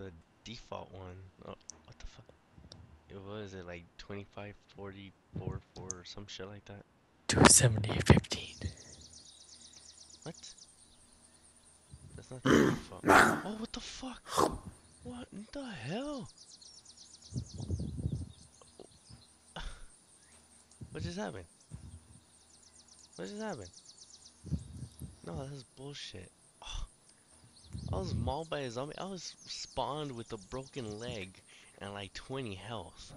the default one. Oh, what the fuck? It was it like 25, 40, 4, 4 or some shit like that? 270, 15. What? That's not the default. Oh, what the fuck? What in the hell? What just happened? What just happened? No, that's bullshit. I was mm-hmm. mauled by a zombie. I was spawned with a broken leg and like 20 health.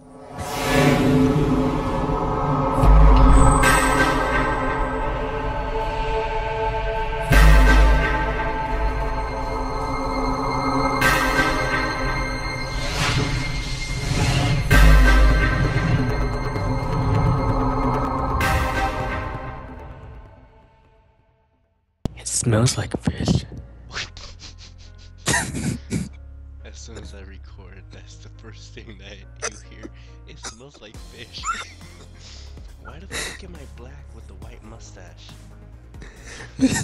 It smells like fish. First thing that you hear. It smells like fish. Why the fuck am I black with the white mustache? Wait,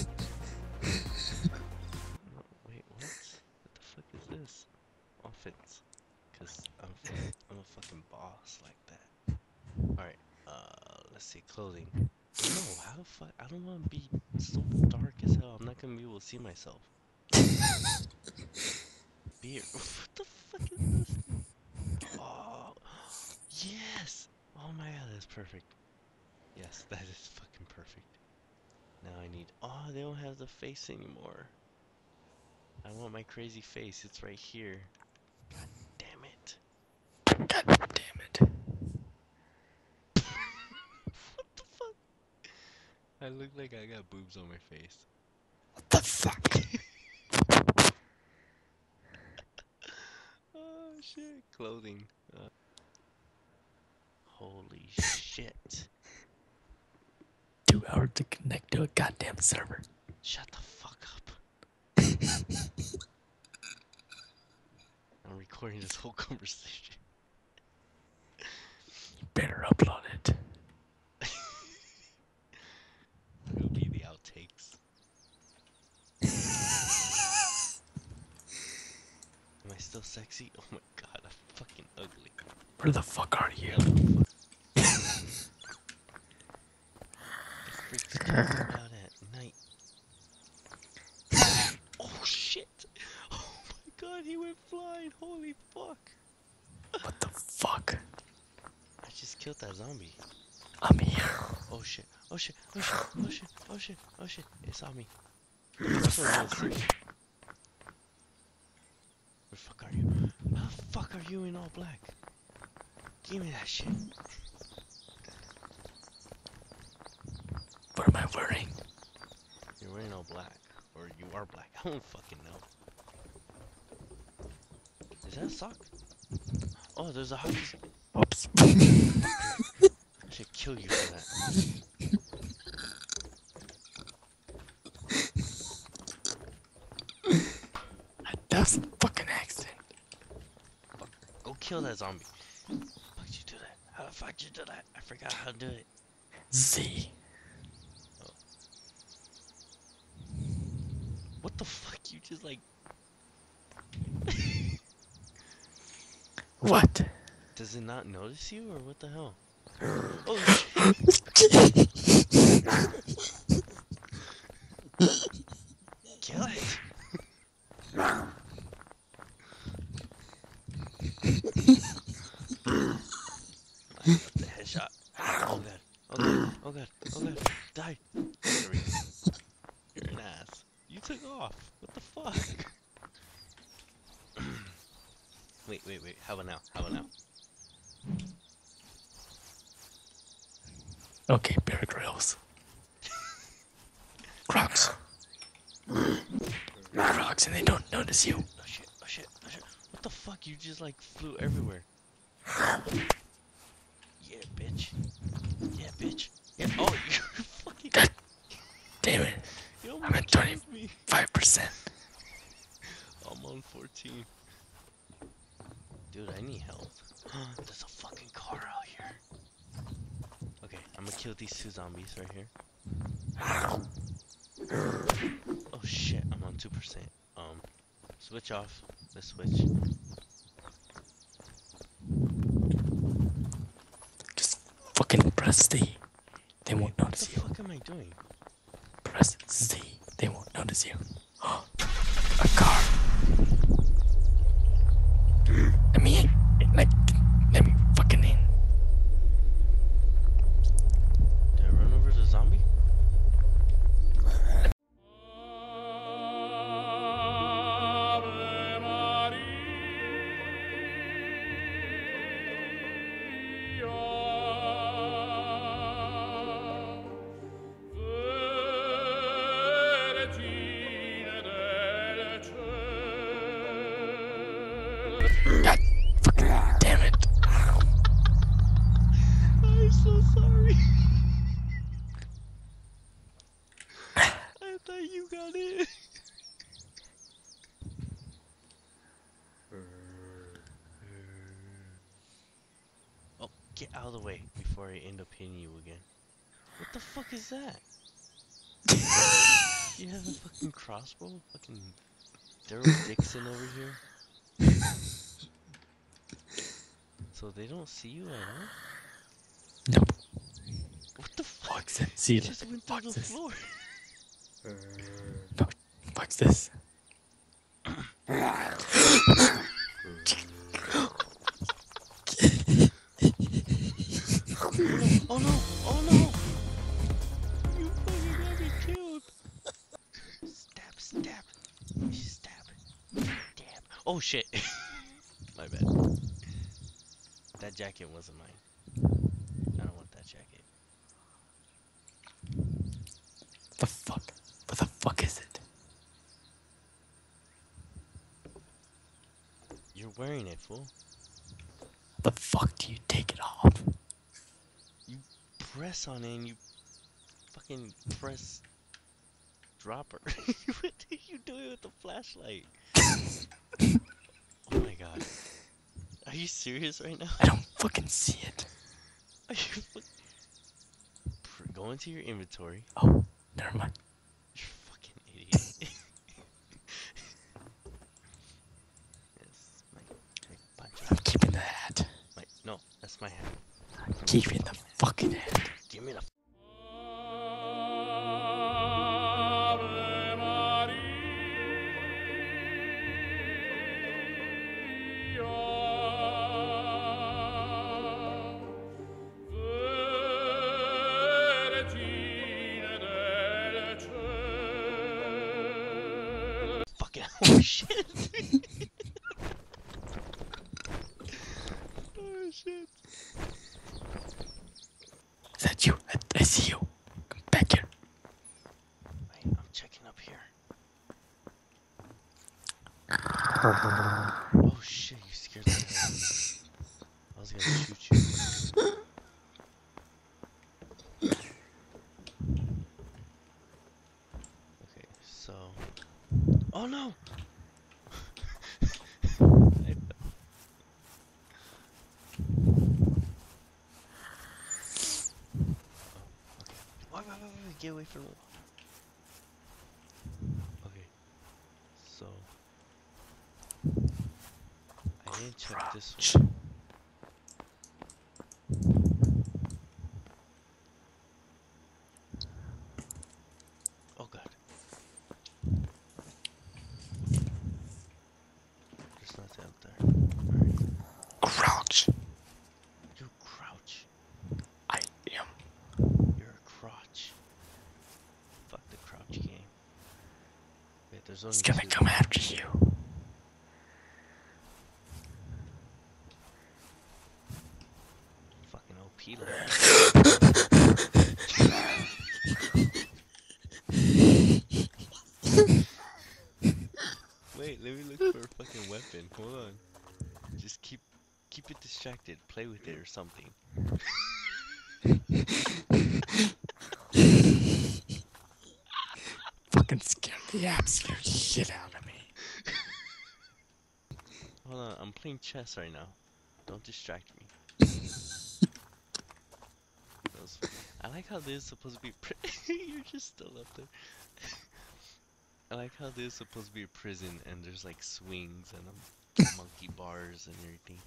what? What the fuck is this? Offense. Cause I'm, I'm a fucking boss like that. Alright, uh, let's see, clothing. No, how the fuck? I don't want to be so dark as hell. I'm not gonna be able to see myself. Beer. What the fuck is this? Oh, yes! Oh my god, that's perfect. Yes, that is fucking perfect. Now I need. Oh, they don't have the face anymore. I want my crazy face. It's right here. God damn it. God damn it. what the fuck? I look like I got boobs on my face. What the fuck? Oh shit, clothing. Uh, holy shit. Two hours to connect to a goddamn server. Shut the fuck up. I'm recording this whole conversation. You better upload it. It'll be the outtakes. Am I still sexy? Oh my god, I'm fucking ugly. Where the fuck are you? It freaks me out at night. Oh shit! Oh my god, he went flying! Holy fuck! What the fuck? I just killed that zombie. I'm here. Oh shit! Oh shit! Oh shit! Oh shit! Oh shit! Oh shit! It saw me. That's what it. Where the fuck are you? How the fuck are you in all black? Give me that shit. What am I wearing? You're wearing all black. Or you are black. I don't fucking know. Is that a sock? Oh, there's a hockey stick. Whoops. I should kill you for that. That's a fucking accident. Fucker. Go kill that zombie. Fuck you do that? How the fuck did you do that? I forgot how to do it. Z. What the fuck? You just like. What? Does it not notice you or what the hell? Oh! Kill it! Oh, I got the oh, headshot. Oh god. Oh god. Oh god. Oh god. Die. There we go. You're an ass. You took off. What the fuck? wait, wait, wait. How about now? How about now? Okay, Bear Grylls. Crocs. Crocs, and they don't notice you. Oh shit, oh shit, oh shit. What the fuck? You just like flew everywhere. Yeah, bitch. Yeah, bitch. Yeah. Oh, you fucking. God damn it. I'm at at 20. killed me. 5%. I'm on 14. Dude, I need help. There's a fucking car out here. Okay, I'm gonna kill these two zombies right here. Oh shit, I'm on 2%. Um, Switch off. The switch. Just fucking press Z. They won't What the notice you. fuck am I doing? Press Z. They won't notice you. Out of the way before I end up hitting you again. What the fuck is that? you have a fucking crossbow? Fucking Daryl Dixon over here? So they don't see you at all? Nope. What the fuck? Fuck's this. See You you just went through the this. Uh. floor. No. Fuck's this. Oh no! Oh no! You fucking got me killed! Stab, stab, stab, stab. Oh shit! My bad. That jacket wasn't mine. I don't want that jacket. The fuck? What the fuck is it? You're wearing it, fool. The fuck do you take it off? Press on it and you fucking press dropper. what are you doing with the flashlight? oh my god. Are you serious right now? I don't fucking see it. Are you fuck- Pr- Go into your inventory. Oh, never mind. You fucking idiot. yes, my, my I'm keeping the hat. my, no, that's my hat. I'm keeping the fucking hat. Give me the fucking oh shit. oh shit. Is that you? I, I see you. Come back here. Wait, I'm checking up here. Oh shit, you scared the hell. I was gonna shoot you. Okay, so. Oh no! Oh, Wait, get away from the Okay. So. I didn't check this one. Oh god. There's nothing up there. Crouch. You crouch. I am. You're a crotch. Fuck the crouch game. Wait, there's only He's gonna two. come after you. Fucking OP level. Wait, let me look for a fucking weapon. Hold on. Just keep keep it distracted. Play with it or something. Fucking scared the absolute shit out of me. Hold on, I'm playing chess right now. Don't distract me. I like how this is supposed to be pretty. You're just still up there. I like how this is supposed to be a prison and there's like swings and um, monkey bars and everything.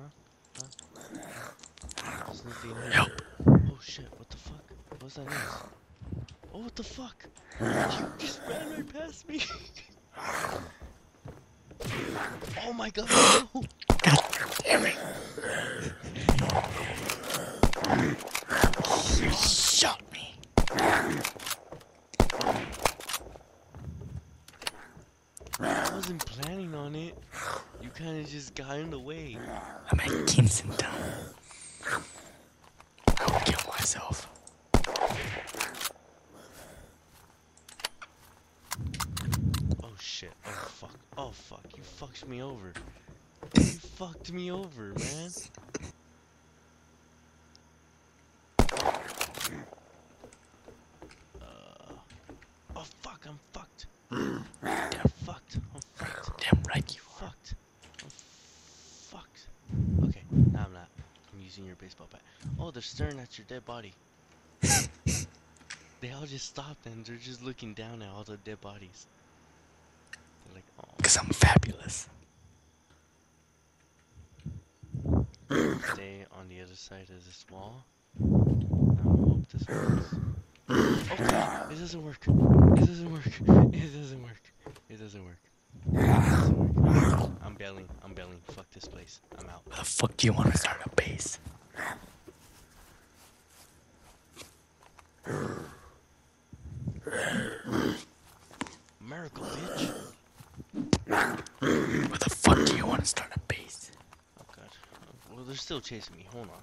Uh-huh. Huh? There's nothing here. Help. Oh shit, what the fuck? What's that noise? Oh, what the fuck? You just ran right past me. oh my god, no! God damn it. You shot me. I wasn't planning on it. You kind of just got in the way. I'm at Kingston Town. I will kill myself. Oh shit. Oh fuck. Oh fuck. You fucked me over. You fucked me over, man. Uh, oh fuck. I'm fucked. I'm fucked. I'm fucked. Damn right you are. Fucked. I'm fucked. Okay. Now I'm not. I'm using your baseball bat. Oh, they're staring at your dead body. they all just stopped and they're just looking down at all the dead bodies. They're like, oh. Because I'm fabulous. stay on the other side of this wall. I hope this works. Okay, it doesn't work. It doesn't work. It doesn't work. It doesn't work. It doesn't work. I'm bailing. I'm bailing. Fuck this place. I'm out. Where the fuck do you want to start a base? Miracle, bitch. Where the fuck do you want to start a base? Oh god. Well, they're still chasing me. Hold on.